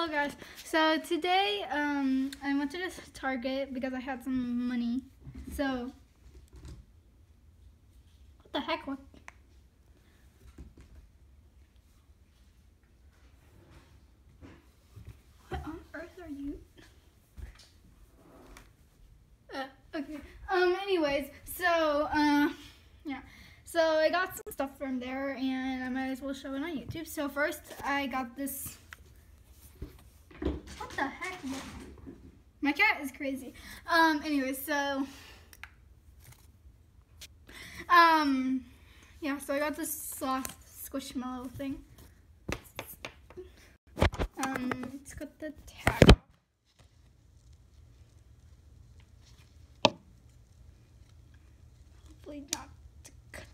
Hello guys. So today um I went to this Target because I had some money. So what the heck? What? What on earth are you? Uh, okay. Um. Anyways, so uh, yeah. So I got some stuff from there, and I might as well show it on YouTube. So first, I got this. What the heck? My cat is crazy. Um. anyway, so um, yeah. So I got this soft squishmallow thing. Um, it's got the tag. Hopefully not to cut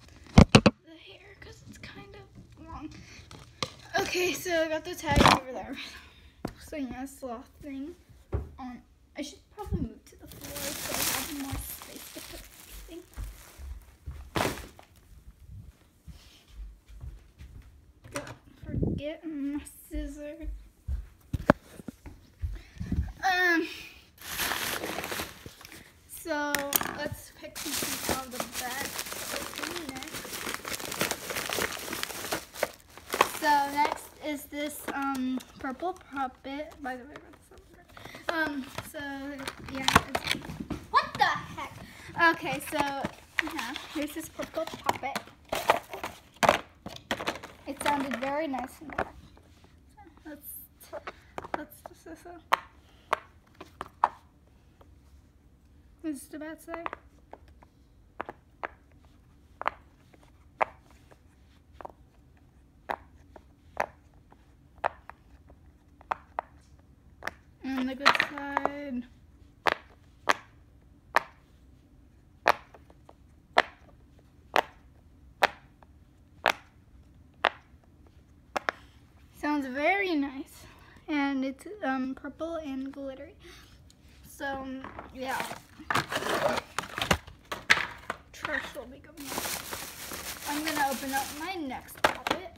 the hair because it's kind of long. Okay, so I got the tag over there. So yeah, sloth thing. On, I should probably move to the floor so I have more space to put everything. Forget my scissors. Um. So let's pick something out of the bag. open next. So next is this um purple puppet. By the way. Um. So yeah. What the heck? Okay. So yeah. Here's this purple puppet. It sounded very nice in the back. So let's let's just this. What is the bad say? And the good side. Very nice. And it's um, purple and glittery. So, um, yeah. Trash will be. I'm going to open up my next puppet.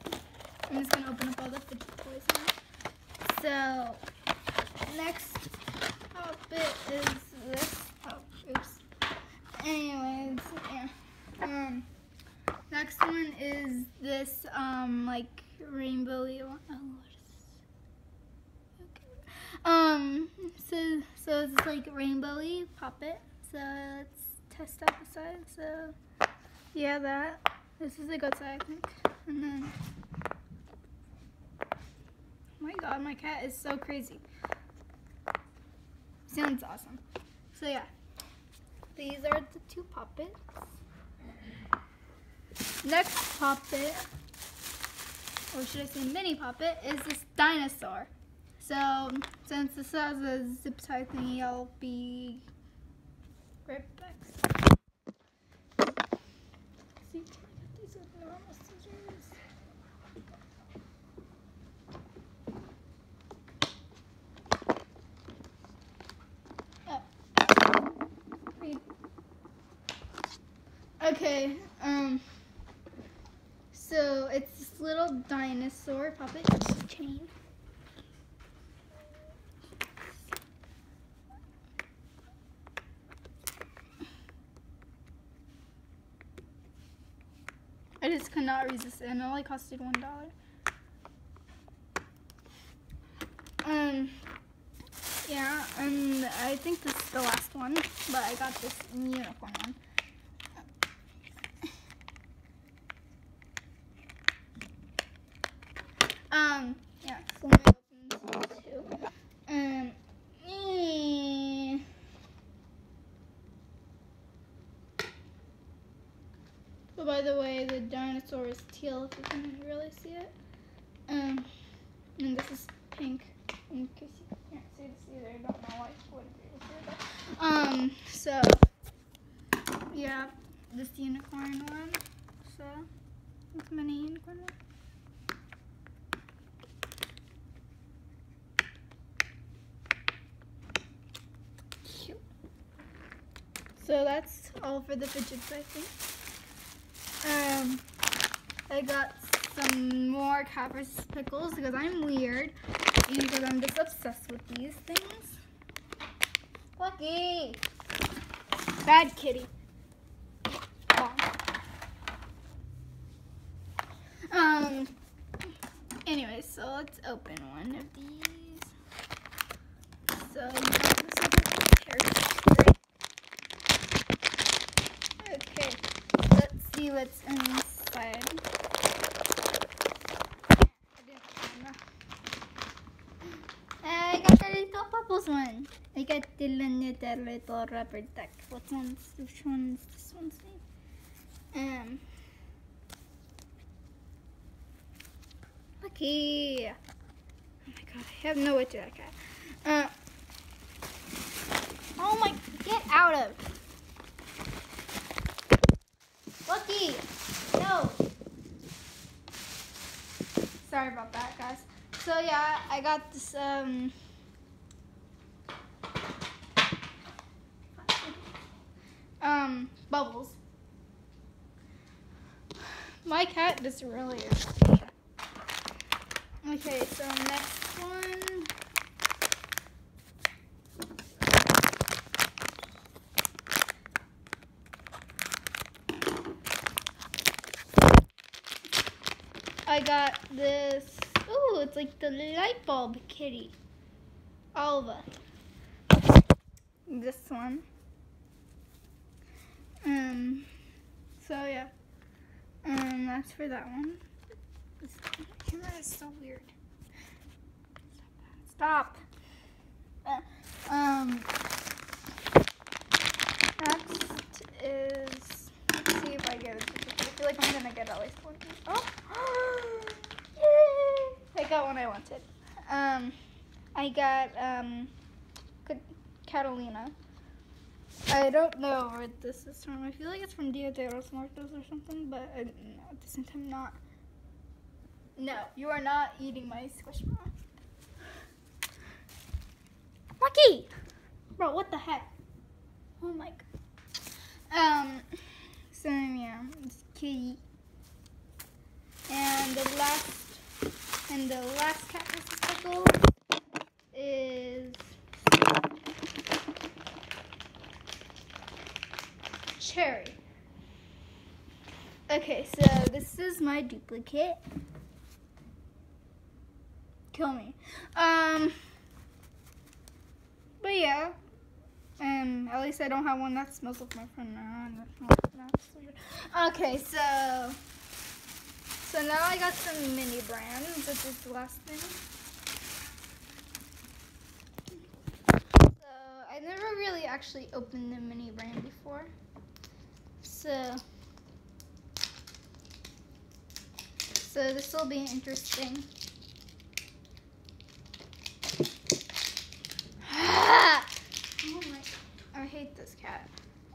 I'm just going to open up all the fidget toys now. So, next puppet is this. Oh, oops. Anyways, yeah. Um, next one is this, um, like, rainbowy one. Oh, what is Okay. Um, so it's like rainbowy puppet. So let's test out the side. So, yeah, that. This is a good side, I think. And then, oh my god, my cat is so crazy. Sounds awesome. So yeah, these are the two poppets. Next poppet, or should I say mini poppet, is this dinosaur. So since this has a zip tie thingy, I'll be right back. See, these normal scissors. Oh. Okay, um, so it's this little dinosaur puppet chain. I just could not resist it, and it only costed one dollar. Um, yeah, and I think this is the last one, but I got this unicorn one. Um, yeah, so let me open this too. Um, eh. But by the way, the dinosaur is teal if you can really see it. Um, and this is pink. In case you can't see this either, I don't know why I wouldn't be able to see. Um, so, yeah, this unicorn one. So, this mini unicorn one. Cute. So that's all for the fidgets, I think. Um, I got some more Cats vs pickles because I'm weird. eating because I'm just obsessed with these things. Lucky. Bad kitty. Um. Anyway, so let's open one of these. So. Okay, let's see what's inside. I didn't find that. I got bubbles one. I got the little, rubber duck. What one's, which one's this one's name? Um. Lucky. Oh my god, I have no to that cat. Uh. Oh my, get out of. Lucky. No. Sorry about that, guys. So yeah, I got this um um bubbles. My cat doesn't really Okay, so next one. I got this. Ooh, it's like the light bulb kitty. Alva. This one. Um. So yeah. Um. That's for that one. This camera is so weird. Stop. Uh, um. Next is. Let's see if I get it. I feel like I'm gonna get at least one. Oh! Yay! I got one I wanted. Um, I got um, Catalina. I don't know where this is from. I feel like it's from Dia de los Muertos or something, but I, no, at the same time, not. No, you are not eating my squishmallow. Lucky! Bro, what the heck? Oh my god. Um, so yeah, it's kitty. And the last, and the last cat pickle is Cherry. Okay, so this is my duplicate. Kill me. Um, but yeah. Um, at least I don't have one that smells like my friend now. Okay, so so now I got some mini brands. This is the last thing. So I never really actually opened the mini brand before. So so this will be interesting. oh my! I hate this cat.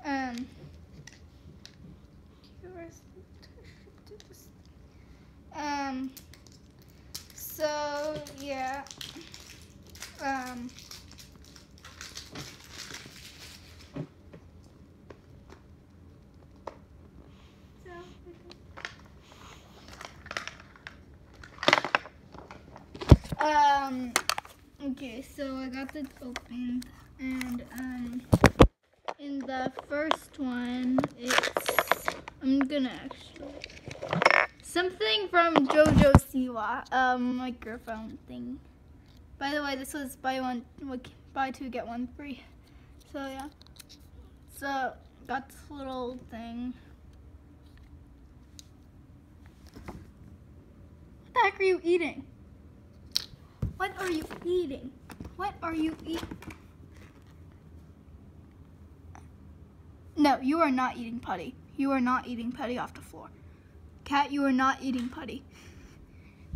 Um. Um. So yeah. Um. Um. Okay, so I got this opened, and um, in the first one, it's I'm gonna actually something from JoJo Siwa, um, microphone thing. By the way, this was buy one, buy two get one free. So yeah, so got this little thing. What the heck are you eating? What are you eating? What are you eating? No, you are not eating putty. You are not eating putty off the floor. Cat, you are not eating putty.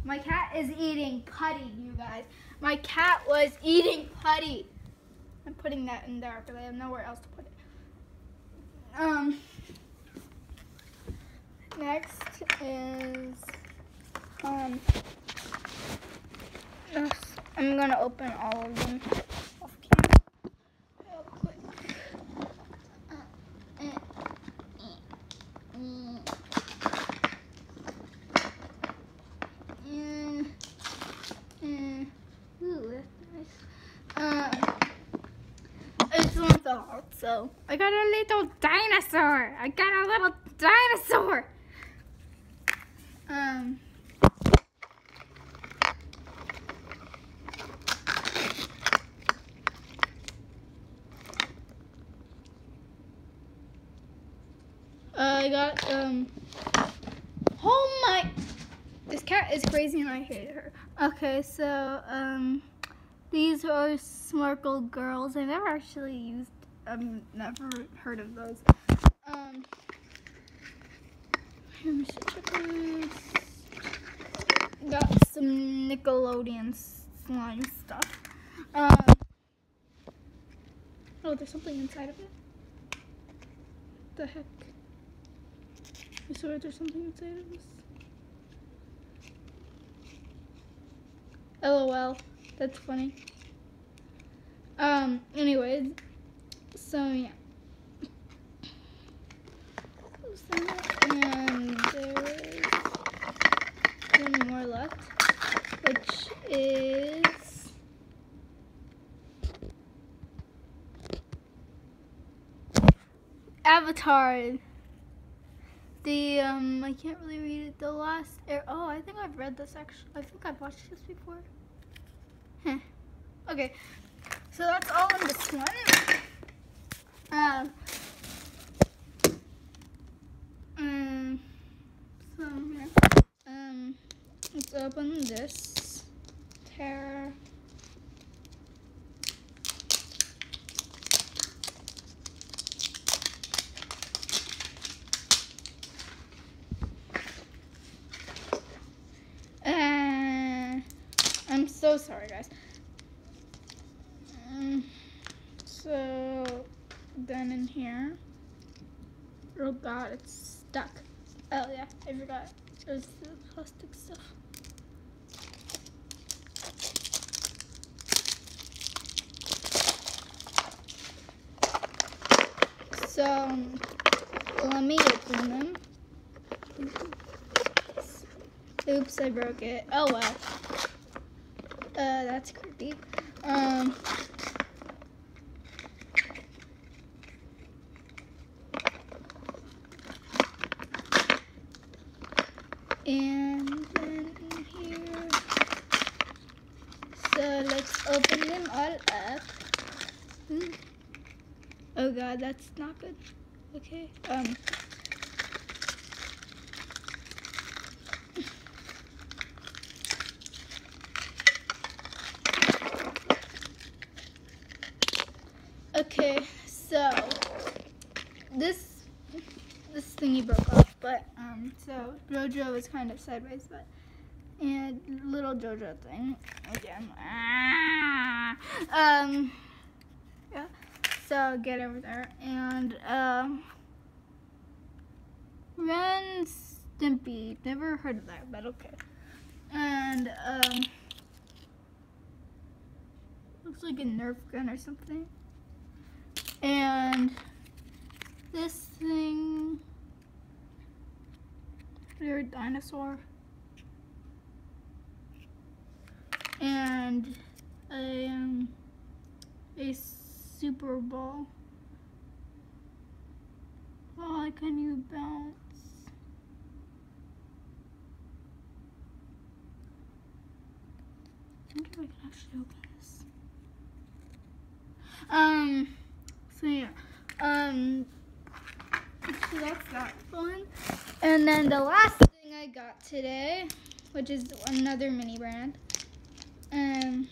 My cat is eating putty, you guys. My cat was eating putty. I'm putting that in there because I have nowhere else to put it. Um. Next is um. I'm gonna open all of them off camera real quick. Uh, uh, uh, mm. Mm, mm, ooh. Uh, it's month old, so I got a little dinosaur. I got a little dinosaur. Um. Uh, I got um. Oh my! This cat is crazy and I hate her. Okay, so um, these are Sparkle Girlz. I never actually used. I've never heard of those. Um. Got some Nickelodeon slime stuff. Um, oh, there's something inside of it. What the heck? I swear there's something inside of this. LOL. That's funny. Um, anyways. So, yeah. And there's one more left, which is Avatar. The um, I can't really read it. The last air. Oh, I think I've read this actually. I think I've watched this before. Huh. Okay, so that's all in this one. Um. Um. So um, let's open this. Terror. Uh, I'm so sorry, guys. Um, so then in here, oh god, it's stuck. Oh yeah, I forgot. There's the plastic stuff. So let me open them. Oops, I broke it. Oh well. Uh, that's creepy. Um. And then in here. So let's open them all up. Hmm. Oh god, that's not good. Okay. Um. Okay, so this this thingy broke off, but um, so Jojo is kind of sideways, but and little Jojo thing again. Ah! Um, yeah. So get over there and um, Ren Stimpy. Never heard of that, but okay. And um, looks like a Nerf gun or something. And this thing, their dinosaur. And a, um, a Super Ball. Oh, can you bounce? I wonder if I can actually open this. Um, so yeah, um, so that's that one. And then the last thing I got today, which is another mini brand, um,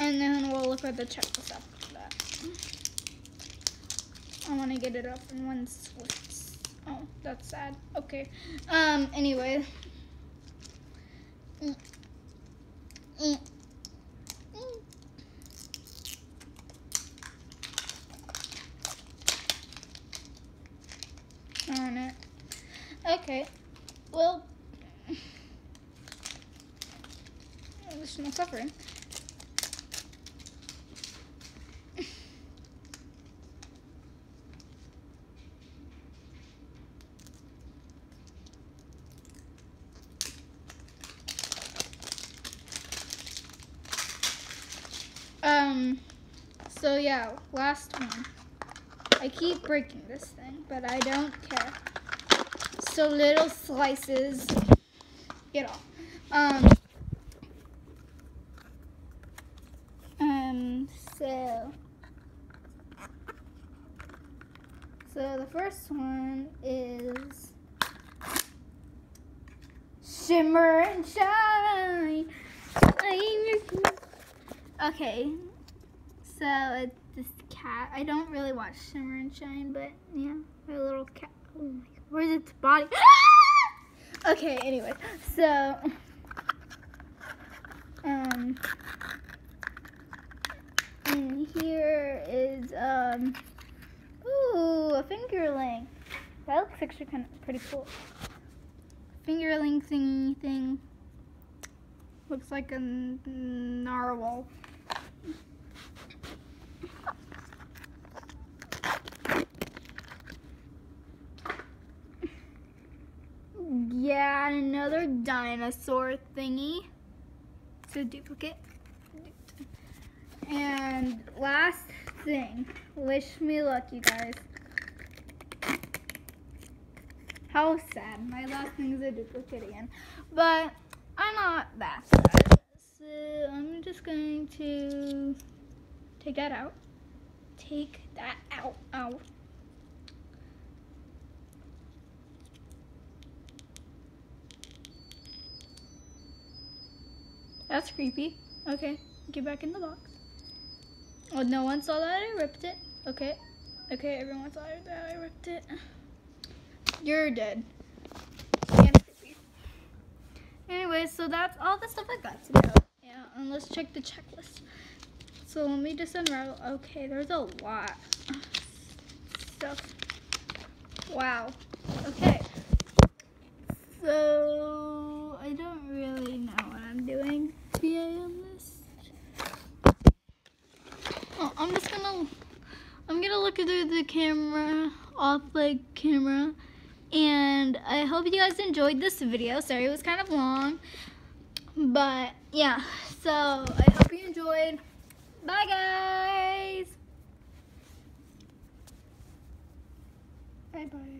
and then we'll look at the checklist after that. I want to get it up in one swift. Oh, that's sad. Okay. Um. Anyway. Mm. Mm. on it. Okay, well, there's no suffering. Um, so yeah, last one. I keep breaking this thing, but I don't care. So little slices, get off. Um, um, so, so the first one is Shimmer and Shine. Okay, so it's this cat. I don't really watch Shimmer and Shine, but yeah, my little cat. Oh my god, where's its body? okay, anyway, so um, and here is um, ooh, a fingerling. That looks actually kind of pretty cool. Fingerling thingy thing. Looks like a narwhal. Yeah, another dinosaur thingy. It's a duplicate. And last thing, wish me luck, you guys. How sad. My last thing is a duplicate again. But I'm not that sad. So I'm just going to take that out. Take that out. Out. That's creepy. Okay, get back in the box. Oh, no one saw that I ripped it. Okay. Okay, everyone saw that I ripped it. You're dead. Anyway, so that's all the stuff I got to today. Yeah, and let's check the checklist. So let me just unravel. Okay, there's a lot of stuff. Wow. Okay. So I don't really know what I'm doing today on this. Oh, I'm just gonna I'm gonna look through the camera off the camera and I hope you guys enjoyed this video. Sorry it was kind of long. But yeah, so I hope you enjoyed. Bye guys. Bye bye.